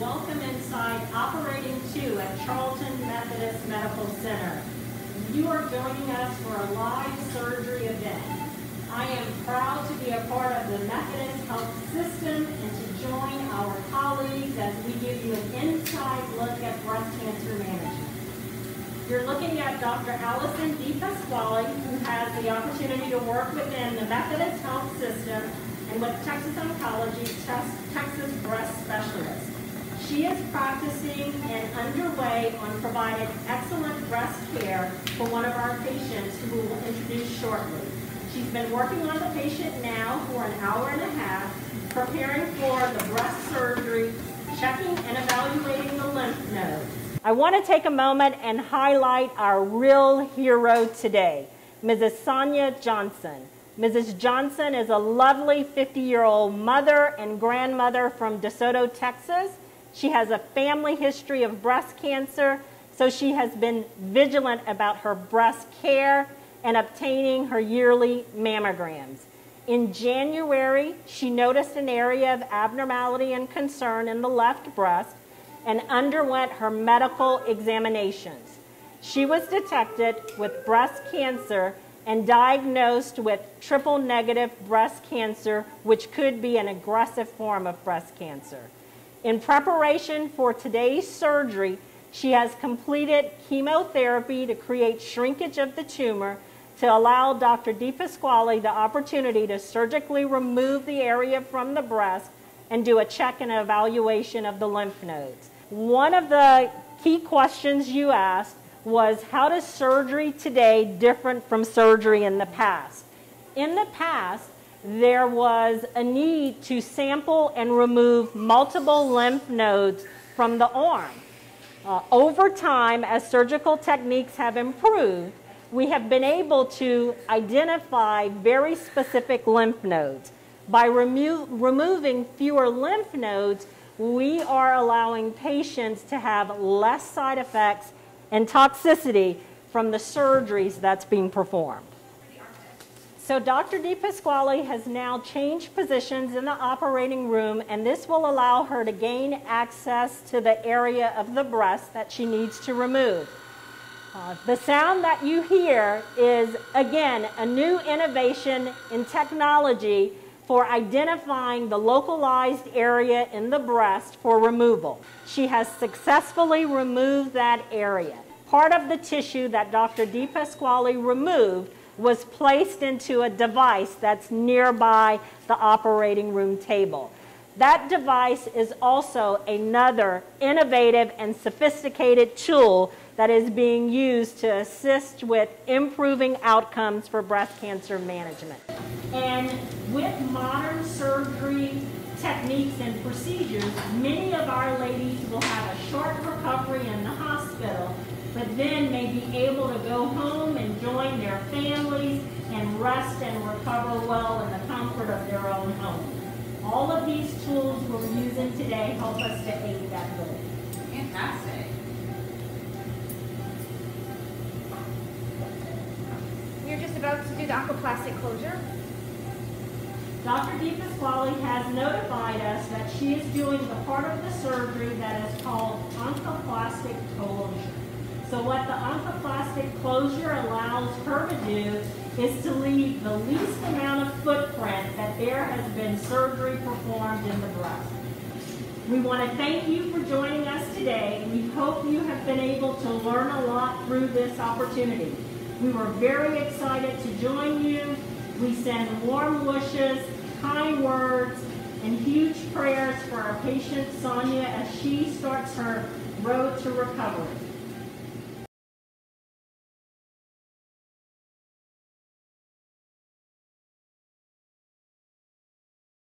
welcome inside Operating 2 at Charlton Methodist Medical Center. You are joining us for a live surgery event. I am proud to be a part of the Methodist Health System and to join our colleagues as we give you an inside look at breast cancer management. You're looking at Dr. Allison DiPasquale, who has the opportunity to work within the Methodist Health System and with Texas Oncology, Texas Breast Specialist. She is practicing and underway on providing excellent breast care for one of our patients who we will introduce shortly. She's been working on the patient now for an hour and a half, preparing for the breast surgery, checking and evaluating the lymph nodes. I want to take a moment and highlight our real hero today, Mrs. Sonia Johnson. Mrs. Johnson is a lovely 50-year-old mother and grandmother from DeSoto, Texas. She has a family history of breast cancer, so she has been vigilant about her breast care and obtaining her yearly mammograms. In January, she noticed an area of abnormality and concern in the left breast and underwent her medical examinations. She was detected with breast cancer and diagnosed with triple negative breast cancer, which could be an aggressive form of breast cancer. In preparation for today's surgery, she has completed chemotherapy to create shrinkage of the tumor to allow Dr. DiPasquale the opportunity to surgically remove the area from the breast and do a check and evaluation of the lymph nodes. One of the key questions you asked was how does surgery today different from surgery in the past? In the past, there was a need to sample and remove multiple lymph nodes from the arm. Uh, over time, as surgical techniques have improved, we have been able to identify very specific lymph nodes. By remo removing fewer lymph nodes, we are allowing patients to have less side effects and toxicity from the surgeries that's being performed. So Dr. DiPasquale has now changed positions in the operating room and this will allow her to gain access to the area of the breast that she needs to remove. Uh, the sound that you hear is, again, a new innovation in technology for identifying the localized area in the breast for removal. She has successfully removed that area. Part of the tissue that Dr. DiPasquale removed was placed into a device that's nearby the operating room table. That device is also another innovative and sophisticated tool that is being used to assist with improving outcomes for breast cancer management. And with modern surgery techniques and procedures, many of our ladies will have a short recovery in the hospital, but then may be able rest and recover well in the comfort of their own home. All of these tools we're using today help us to aid that goal. Fantastic. You're just about to do the oncoplastic closure. Dr. Deepa DiPasquale has notified us that she is doing the part of the surgery that is called oncoplastic closure. So what the oncoplastic closure allows her to do is to leave the least amount of footprint that there has been surgery performed in the breast. We want to thank you for joining us today. We hope you have been able to learn a lot through this opportunity. We were very excited to join you. We send warm wishes, kind words, and huge prayers for our patient Sonia as she starts her road to recovery.